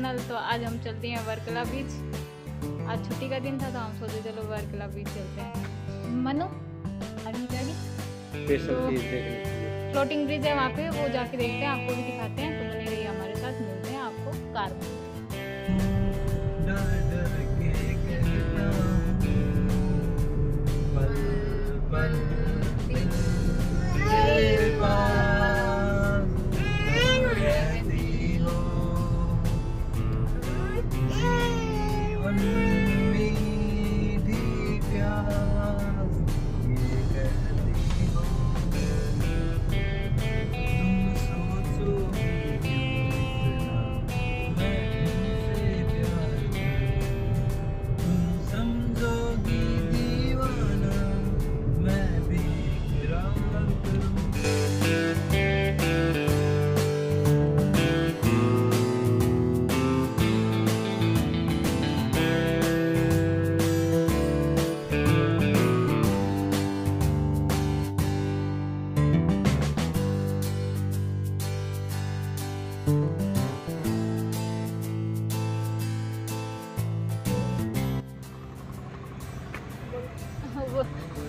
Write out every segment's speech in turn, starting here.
Channel तो आज हम चलते हैं वर्कला बीच आज छुट्टी का दिन था तो हम सोचे चलो वर्कला बीच चलते हैं। मनु अभी जाएगी फ्लोटिंग ब्रिज है वहाँ पे वो जाके देखते हैं आपको भी दिखाते हैं।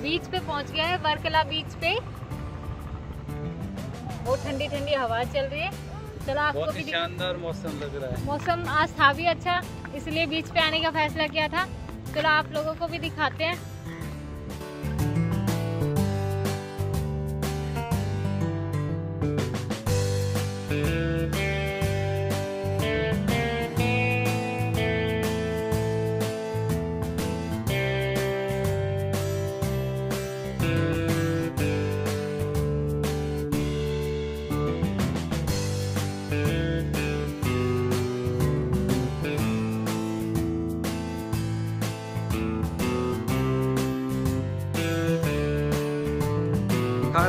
बीच पे पहुँच गया है वर्कला बीच पे। बहुत ठंडी ठंडी हवा चल रही है। चलो आपको बहुत भी शानदार मौसम लग रहा है। मौसम आज था भी अच्छा इसलिए बीच पे आने का फैसला किया था। चलो आप लोगों को भी दिखाते हैं।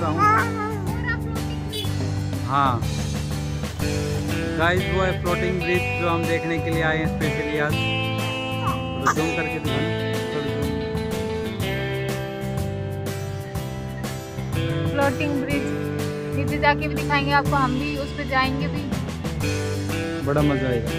रहा हूँ। हाँ। गाइस वो है फ्लोटिंग ब्रिज जो हम देखने के लिए आए हैं स्पेशली आज। जूम करके zoom। फ्लोटिंग ब्रिज नीचे जाके भी दिखाएँगे आपको हम भी उस पर जाएँगे भी। बड़ा मज़ा आएगा।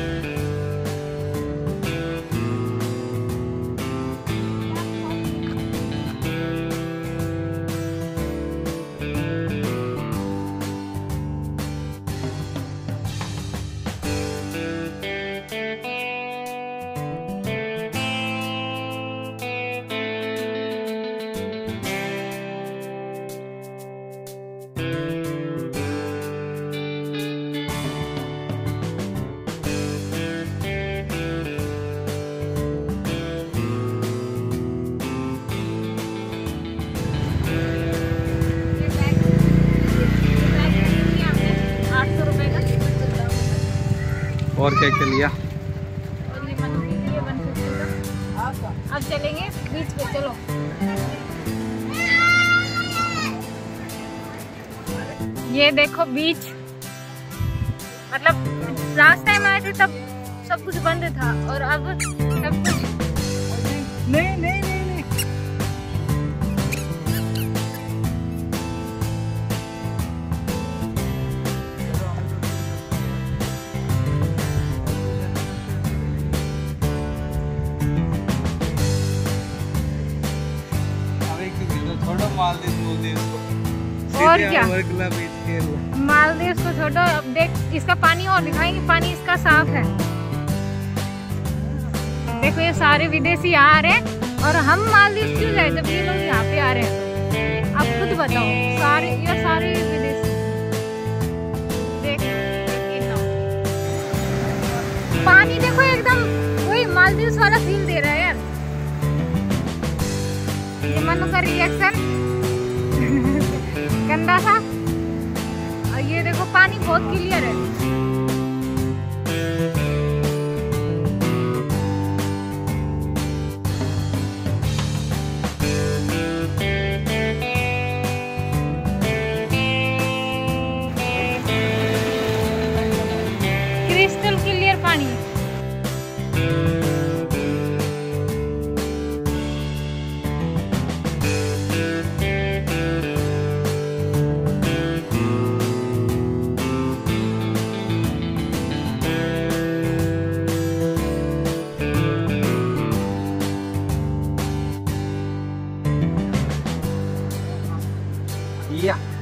और क्या क्या लिया और ये मनु के लिए 150 का। अब चलेंगे बीच पे चलो ये देखो बीच मतलब लास्ट टाइम आए थे तब सब कुछ बंद था और अब सब कुछ नहीं नहीं नहीं और क्या? मालदीव को छोड़ो अब देख इसका पानी और दिखाएँगे पानी इसका साफ़ है। देखो ये सारे विदेशी आ रहे हैं और हम मालदीव क्यों जाए जब ये लोग यहाँ पे आ रहे हैं? आप खुद बताओ सारे ये सारे विदेशी। देख पानी देखो एकदम वही मालदीव वाला फील दे रहा है यार। ये मनु का रिएक्शन गंदा था और ये देखो पानी बहुत क्लियर है। いや。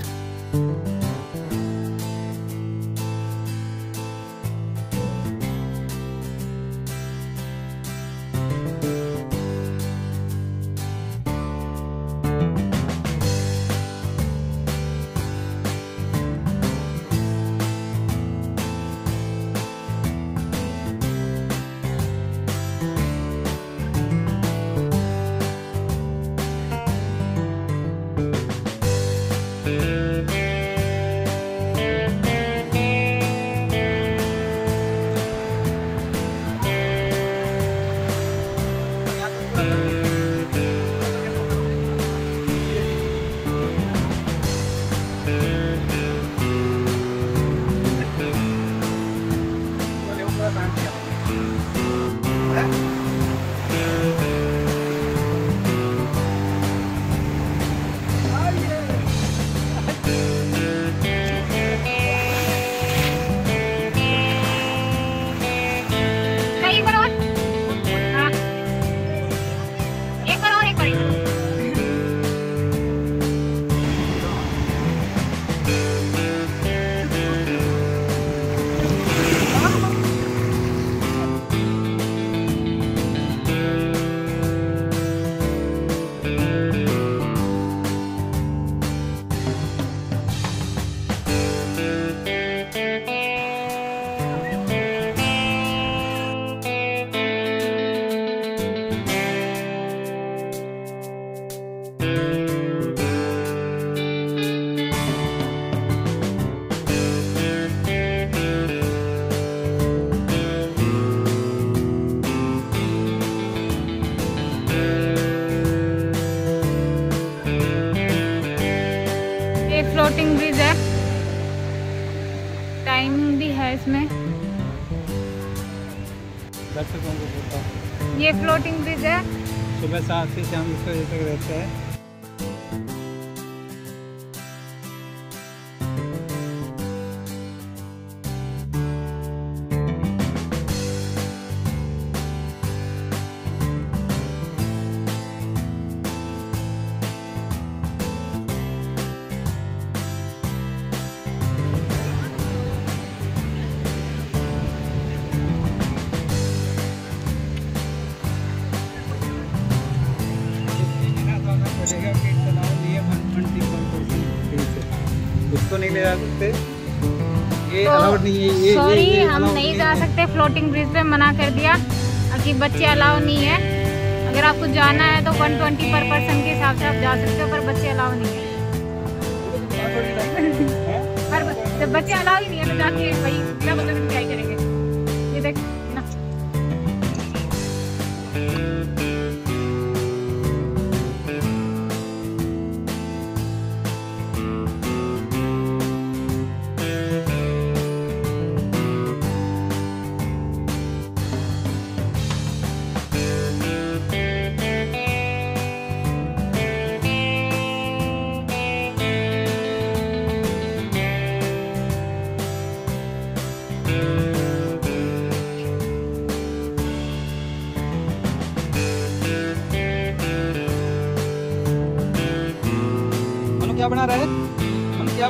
इसमें। दर्शकों को ये फ्लोटिंग ब्रिज है। सुबह सात से शाम तक रहता है। नहीं ले जा सकते। ये तो अलाउड नहीं है ये सॉरी हम नहीं जा सकते फ्लोटिंग ब्रिज पे मना कर दिया। कि बच्चे अलाउ नहीं है। अगर आपको जाना है तो 120 पर पर्सन के हिसाब से आप जा सकते हो पर बच्चे अलाउ नहीं है। पर जब बच्चे अलाउ ही नहीं है तो जाके भाई क्या मतलब क्या करेंगे?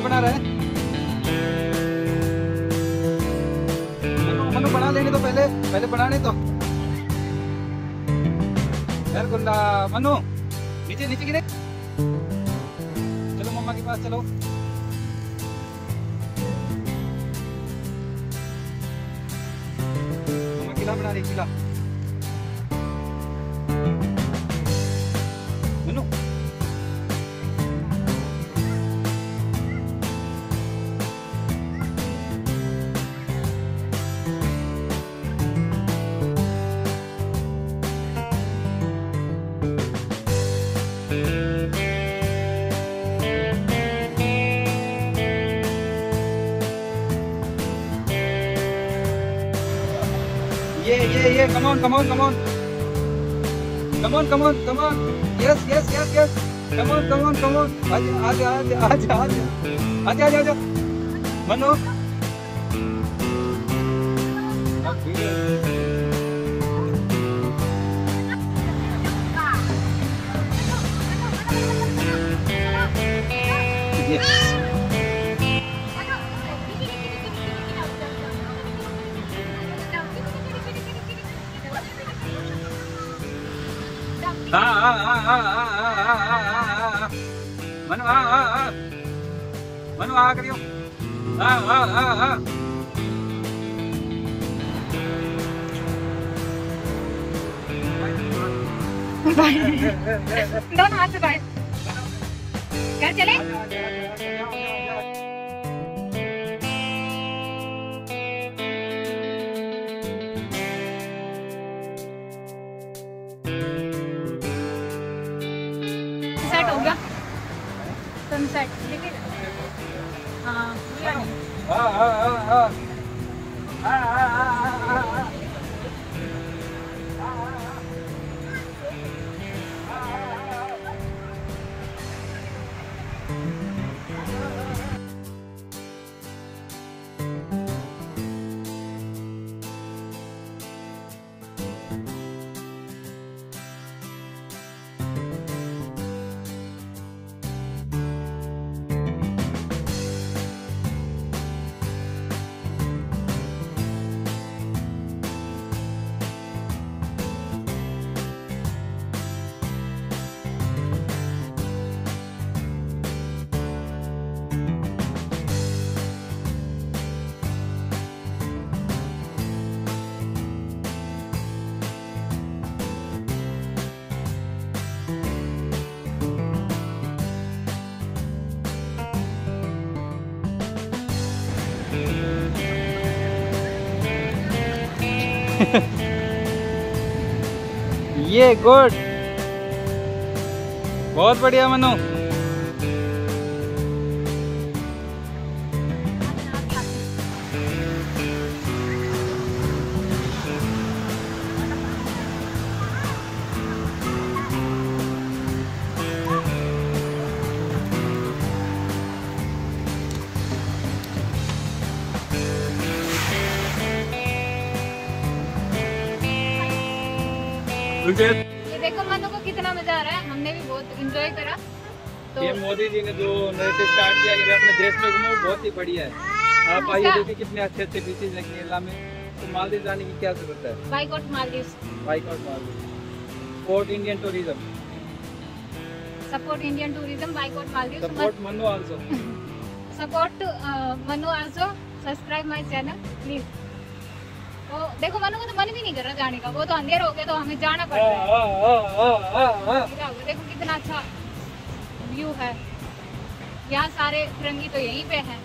बना रहा है। मनु बना लेने तो पहले पहले बनाने तो यार गुंडा, मनु, नीचे नीचे गिरे। चलो, मम्मा के पास चलो। मम्मा, किला बना रही किला। ये ये come on come on come on come on come on come on yes yes yes yes come on come on come on आ जा आ जा आ जा आ जा आ जा मनो मनु आ आ आ मनु आ करियो आ आ आ आ दोनों बाहर घर चले सनसेट लेकिन हाँ हाँ हाँ हाँ हाँ हाँ हाँ ये गुड बहुत बढ़िया मनु। ये देखो मनु को कितना मज़ा आ रहा है। हमने भी बहुत इंजॉय करा। तो ये मोदी जी ने जो नरेटिव स्टार्ट किया कि अपने देश में घूमो बहुत ही बढ़िया है। आप आइए देखिए कितने अच्छे अच्छे बीचेज लगे केरला में। तो मालदीव जाने की क्या ज़रूरत है? Boycott Maldives boycott Maldive support Indian tourism support Indian tourism boycott Maldives support Manu also support Manu also subscribe my channel please देखो मनु को तो मन भी नहीं कर रहा जाने का। वो तो अंधेर हो गया तो हमें जाना पड़ रहा है। देखो कितना अच्छा व्यू है। यहाँ सारे तिरंगी तो यहीं पे हैं।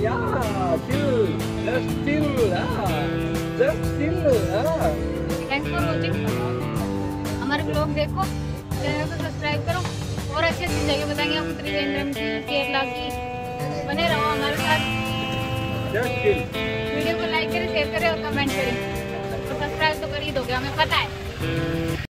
Yeah, chill, just chill, ah, just chill, ah. Thanks for watching हमारे ब्लॉग देखो चैनल को सब्सक्राइब करो और अच्छी अच्छी जगह बताएँगे आपको त्रिवेंद्रम की केरला की। बने रहो हमारे साथ. वीडियो को लाइक करें शेयर करें और कमेंट करें। तो सब्सक्राइब तो कर ही दोगे हमें पता है।